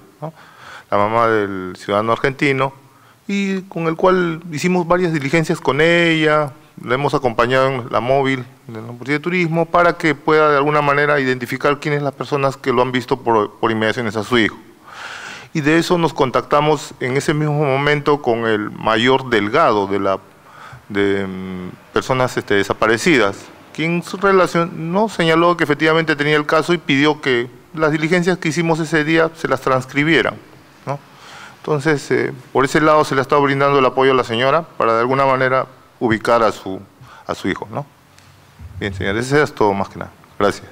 la mamá del ciudadano argentino y con el cual hicimos varias diligencias con ella, la hemos acompañado en la móvil de la Policía de Turismo para que pueda de alguna manera identificar quiénes las personas que lo han visto por, por inmediaciones a su hijo y de eso nos contactamos en ese mismo momento con el mayor Delgado de la de mm, personas este, desaparecidas, quien su relación no señaló que efectivamente tenía el caso y pidió que las diligencias que hicimos ese día se las transcribieran. ¿no? Entonces, eh, por ese lado se le ha estado brindando el apoyo a la señora para de alguna manera ubicar a su, a su hijo. ¿no? Bien, señores, eso es todo más que nada. Gracias.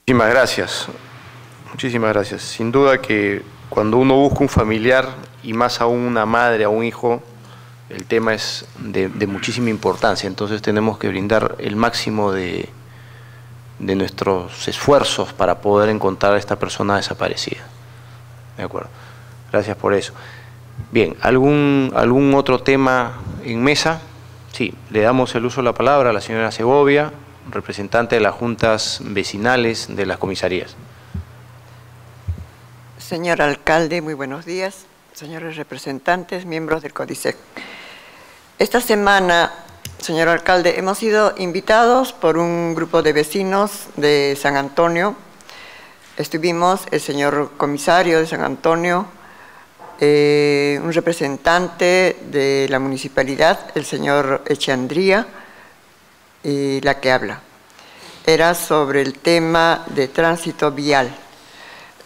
Muchísimas gracias. Muchísimas gracias. Sin duda que cuando uno busca un familiar y más aún una madre o un hijo, el tema es de, muchísima importancia. Entonces tenemos que brindar el máximo de, de nuestros esfuerzos para poder encontrar a esta persona desaparecida. ¿De acuerdo? Gracias por eso. Bien, ¿algún, algún otro tema en mesa? Sí, le damos el uso de la palabra a la señora Segovia, representante de las juntas vecinales de las comisarías. Señor alcalde, muy buenos días. Señores representantes, miembros del CODISEC. Esta semana, señor alcalde, hemos sido invitados por un grupo de vecinos de San Antonio. Estuvimos el señor comisario de San Antonio, eh, un representante de la municipalidad, el señor Echandría, y la que habla. Era sobre el tema de tránsito vial.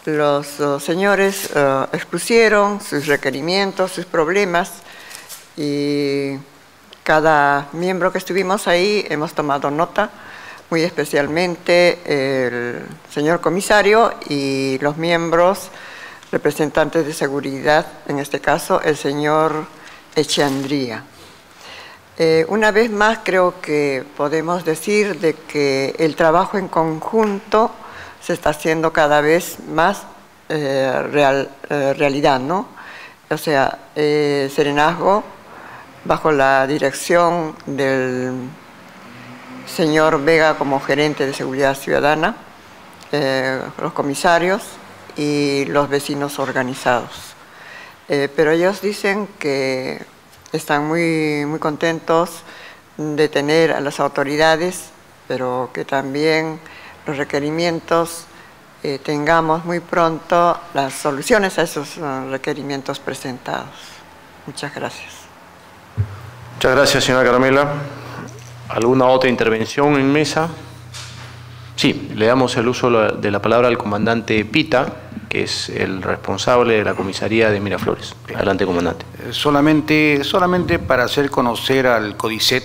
Los, los señores expusieron sus requerimientos, sus problemas, y cada miembro que estuvimos ahí hemos tomado nota, muy especialmente el señor comisario y los miembros representantes de seguridad, en este caso el señor Echandría. Eh, una vez más creo que podemos decir de que el trabajo en conjunto se está haciendo cada vez más eh, eh, realidad, ¿no? O sea, Serenazgo, bajo la dirección del señor Vega como gerente de seguridad ciudadana, los comisarios, y los vecinos organizados. Eh, pero ellos dicen que están muy, muy contentos de tener a las autoridades, pero que también los requerimientos eh, tengamos muy pronto las soluciones a esos uh, requerimientos presentados. Muchas gracias. Muchas gracias, señora Carmela. ¿Alguna otra intervención en mesa? Sí, le damos el uso de la palabra al comandante Pita, que es el responsable de la comisaría de Miraflores. Adelante, comandante. Eh, solamente, solamente para hacer conocer al CODICET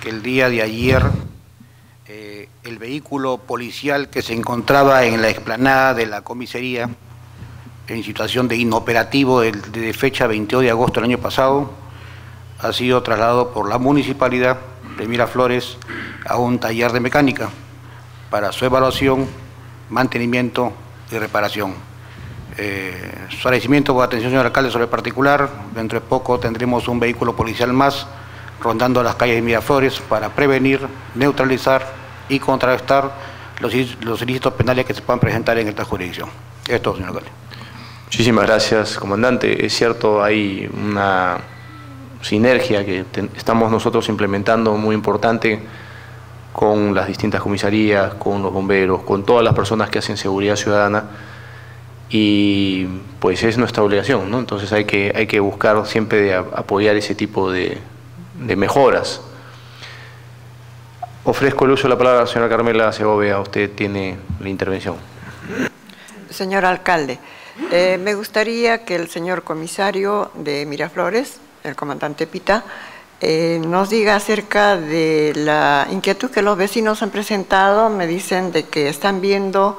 que el día de ayer eh, el vehículo policial que se encontraba en la explanada de la comisaría en situación de inoperativo de, de fecha 22 de agosto del año pasado ha sido trasladado por la municipalidad de Miraflores a un taller de mecánica para su evaluación, mantenimiento y reparación. Eh, su agradecimiento por atención, señor alcalde, sobre el particular. Dentro de poco tendremos un vehículo policial más rondando las calles de Miraflores para prevenir, neutralizar y contrarrestar los, los ilícitos penales que se puedan presentar en esta jurisdicción. Es todo, señor alcalde. Muchísimas gracias, comandante. Es cierto, hay una sinergia que estamos nosotros implementando muy importante con las distintas comisarías, con los bomberos, con todas las personas que hacen seguridad ciudadana y pues es nuestra obligación, ¿no? Entonces hay que, hay que buscar siempre de apoyar ese tipo de, mejoras. Ofrezco el uso de la palabra señora Carmela Segovia, usted tiene la intervención. Señor alcalde, eh, me gustaría que el señor comisario de Miraflores, el comandante Pita, eh, nos diga acerca de la inquietud que los vecinos han presentado. Me dicen de que están viendo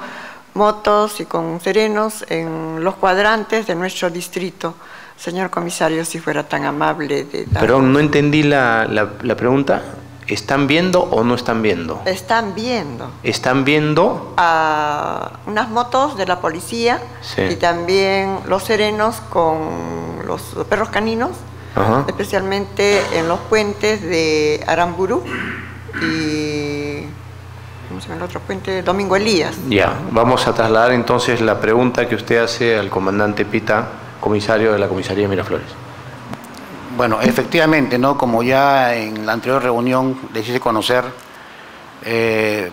motos y con serenos en los cuadrantes de nuestro distrito. Señor comisario, si fuera tan amable de dar... Pero no entendí la, la, la pregunta. ¿Están viendo o no están viendo? Están viendo. ¿Están viendo? A unas motos de la policía Sí. y también los serenos con los perros caninos Ajá. especialmente en los puentes de Aramburu y ¿cómo se llama el otro puente? Domingo Elías. Ya, vamos a trasladar entonces la pregunta que usted hace al comandante Pita, comisario de la comisaría de Miraflores. Bueno, efectivamente, ¿no? Como ya en la anterior reunión les hice conocer, eh,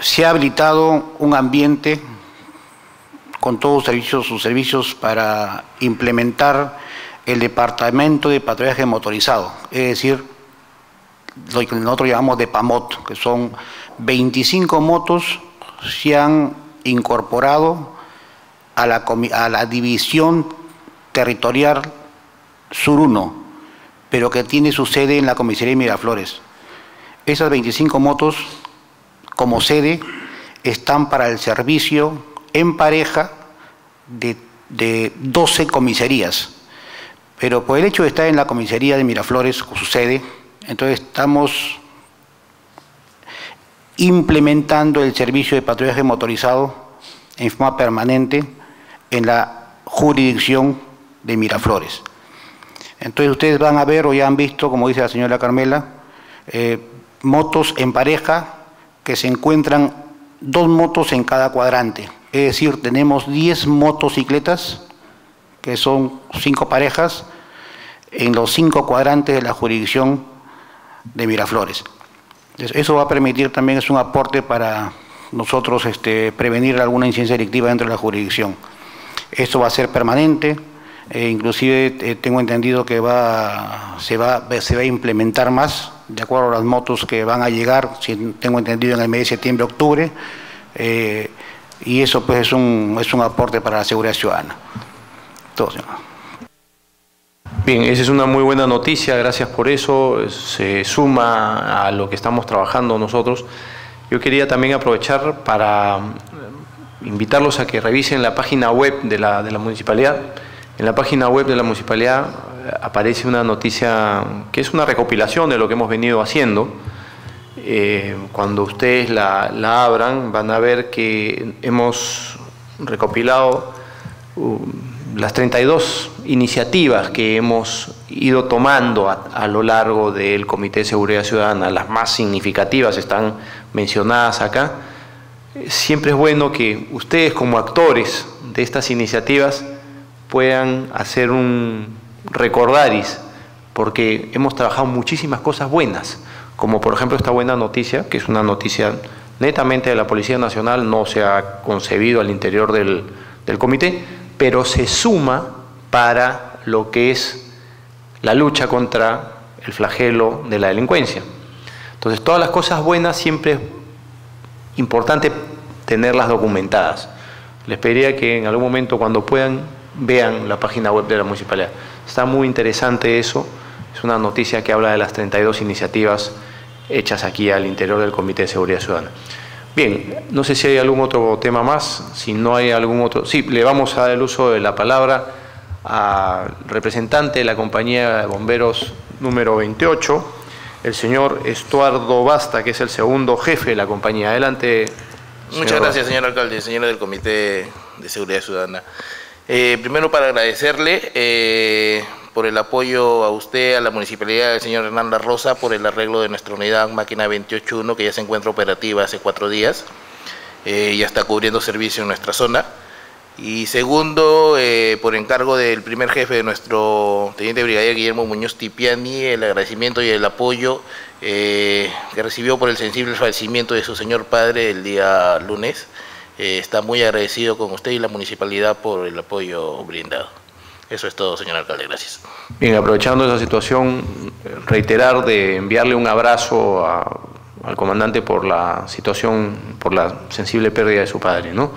se ha habilitado un ambiente con todos sus servicios, sus servicios para implementar el departamento de patrullaje motorizado, es decir, lo que nosotros llamamos de PAMOT, que son 25 motos se han incorporado a la, a la división territorial Sur 1, pero que tiene su sede en la comisaría de Miraflores. Esas 25 motos, como sede, están para el servicio en pareja de, de 12 comisarías. Pero por el hecho de estar en la comisaría de Miraflores, su sede, entonces estamos implementando el servicio de patrullaje motorizado en forma permanente en la jurisdicción de Miraflores. Entonces ustedes van a ver o ya han visto, como dice la señora Carmela, eh, motos en pareja que se encuentran dos motos en cada cuadrante. Es decir, tenemos 10 motocicletas, que son cinco parejas, en los cinco cuadrantes de la jurisdicción de Miraflores. Eso va a permitir también, es un aporte para nosotros este, prevenir alguna incidencia delictiva dentro de la jurisdicción. Esto va a ser permanente, e inclusive eh, tengo entendido que va, se, va, se va a implementar más, de acuerdo a las motos que van a llegar, tengo entendido en el mes de septiembre, octubre, eh, y eso pues es un, es un aporte para la seguridad ciudadana. Bien, esa es una muy buena noticia, gracias por eso, se suma a lo que estamos trabajando nosotros. Yo quería también aprovechar para invitarlos a que revisen la página web de la, de la municipalidad. En la página web de la municipalidad eh, aparece una noticia que es una recopilación de lo que hemos venido haciendo. Eh, cuando ustedes la, la, abran van a ver que hemos recopilado uh, las 32 iniciativas que hemos ido tomando a, a, lo largo del Comité de Seguridad Ciudadana. Las más significativas están mencionadas acá siempre es bueno que ustedes como actores de estas iniciativas puedan hacer un recordaris, porque hemos trabajado muchísimas cosas buenas, como por ejemplo esta buena noticia, que es una noticia netamente de la Policía Nacional, no se ha concebido al interior del, del comité, pero se suma para lo que es la lucha contra el flagelo de la delincuencia. Entonces, todas las cosas buenas siempre importante tenerlas documentadas. Les pediría que en algún momento cuando puedan vean la página web de la municipalidad. Está muy interesante eso, es una noticia que habla de las 32 iniciativas hechas aquí al interior del Comité de Seguridad Ciudadana. Bien, no sé si hay algún otro tema más, si no hay algún otro... Sí, le vamos a dar el uso de la palabra al representante de la compañía de bomberos número 28, el señor Estuardo Basta, que es el segundo jefe de la compañía. Adelante. Muchas gracias, señor alcalde, señora del Comité de Seguridad Ciudadana. Eh, primero para agradecerle eh, por el apoyo a usted, a la municipalidad del señor Hernanda Rosa, por el arreglo de nuestra unidad máquina 281, que ya se encuentra operativa hace cuatro días. Eh, ya está cubriendo servicio en nuestra zona. Y segundo, eh, por encargo del primer jefe de nuestro teniente brigadier Guillermo Muñoz Tipiani, el agradecimiento y el apoyo eh, que recibió por el sensible fallecimiento de su señor padre el día lunes. Eh, está muy agradecido con usted y la municipalidad por el apoyo brindado. Eso es todo, señor alcalde. Gracias. Bien, aprovechando esa situación, reiterar de enviarle un abrazo a, al comandante por la situación, por la sensible pérdida de su padre, ¿no?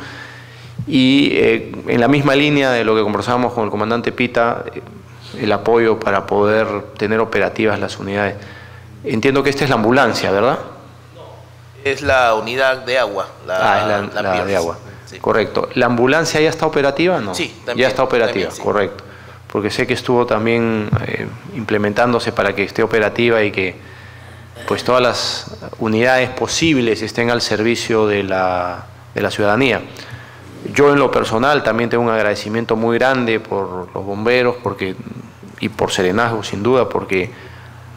Y eh, en la misma línea de lo que conversábamos con el comandante Pita, eh, el apoyo para poder tener operativas las unidades. Entiendo que esta es la ambulancia, ¿verdad? Es la unidad de agua. La, ah, es la, de agua. Sí. Correcto. ¿La ambulancia ya está operativa? No. Sí, también. Ya está operativa, también, sí. correcto. Porque sé que estuvo también eh, implementándose para que esté operativa y que pues todas las unidades posibles estén al servicio de la, de la ciudadanía. Yo en lo personal también tengo un agradecimiento muy grande por los bomberos porque, y por Serenazgo sin duda, porque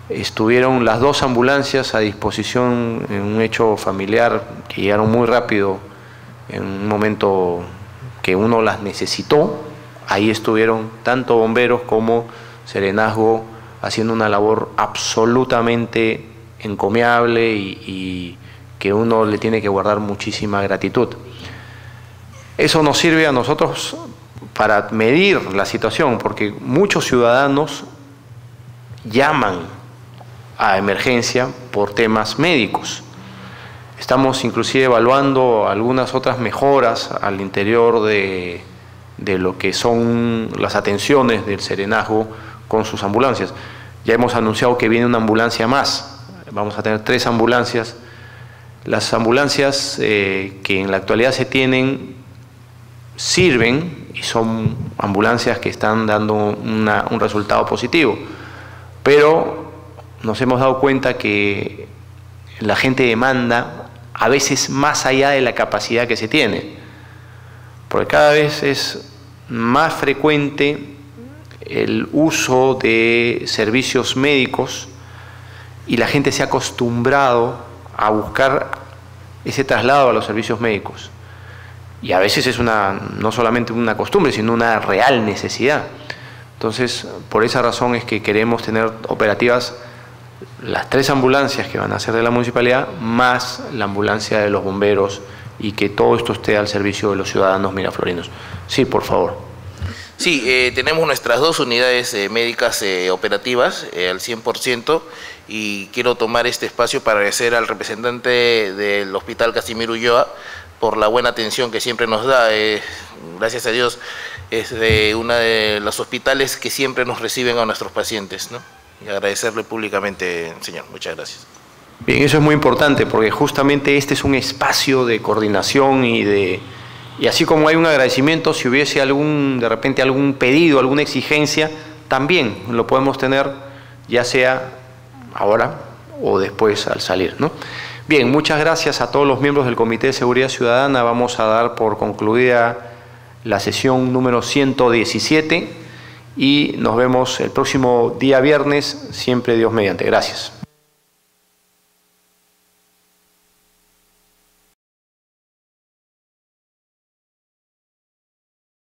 estuvieron las dos ambulancias a disposición en un hecho familiar que llegaron muy rápido en un momento que uno las necesitó. Ahí estuvieron tanto bomberos como Serenazgo haciendo una labor absolutamente encomiable y, que uno le tiene que guardar muchísima gratitud. Eso nos sirve a nosotros para medir la situación, porque muchos ciudadanos llaman a emergencia por temas médicos. Estamos inclusive evaluando algunas otras mejoras al interior de, de lo que son las atenciones del serenazgo con sus ambulancias. Ya hemos anunciado que viene una ambulancia más, vamos a tener tres ambulancias. Las ambulancias eh, que en la actualidad se tienen sirven y son ambulancias que están dando un resultado positivo. Pero nos hemos dado cuenta que la gente demanda a veces más allá de la capacidad que se tiene, porque cada vez es más frecuente el uso de servicios médicos y la gente se ha acostumbrado a buscar ese traslado a los servicios médicos. Y a veces es una, no solamente una costumbre, sino una real necesidad. Entonces, por esa razón es que queremos tener operativas las tres ambulancias que van a ser de la municipalidad, más la ambulancia de los bomberos y que todo esto esté al servicio de los ciudadanos miraflorinos. Sí, por favor. Sí, eh, tenemos nuestras dos unidades eh, médicas eh, operativas al 100% y quiero tomar este espacio para agradecer al representante del Hospital Casimiro Ulloa por la buena atención que siempre nos da. gracias a Dios es de uno de los hospitales que siempre nos reciben a nuestros pacientes. ¿no? Y agradecerle públicamente, señor. Muchas gracias. Bien, eso es muy importante porque justamente este es un espacio de coordinación y de y así como hay un agradecimiento, si hubiese algún de repente algún pedido, alguna exigencia, también lo podemos tener ya sea ahora o después al salir, ¿no? Bien, muchas gracias a todos los miembros del Comité de Seguridad Ciudadana. Vamos a dar por concluida la sesión número 117 y nos vemos el próximo día viernes, siempre Dios mediante. Gracias.